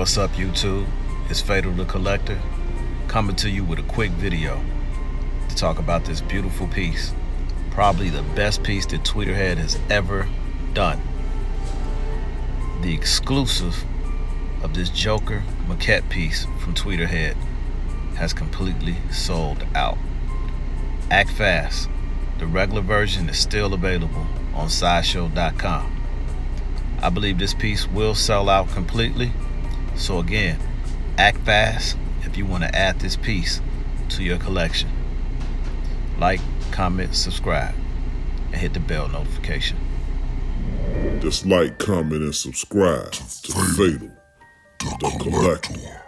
What's up YouTube? It's Fatal the Collector coming to you with a quick video to talk about this beautiful piece. Probably the best piece that Tweeterhead has ever done. The exclusive of this Joker maquette piece from Tweeterhead has completely sold out. Act fast. The regular version is still available on sideshow.com. I believe this piece will sell out completely. So again, act fast if you want to add this piece to your collection. Like, comment, subscribe, and hit the bell notification. Just like, comment, and subscribe to Fatal, the Collector.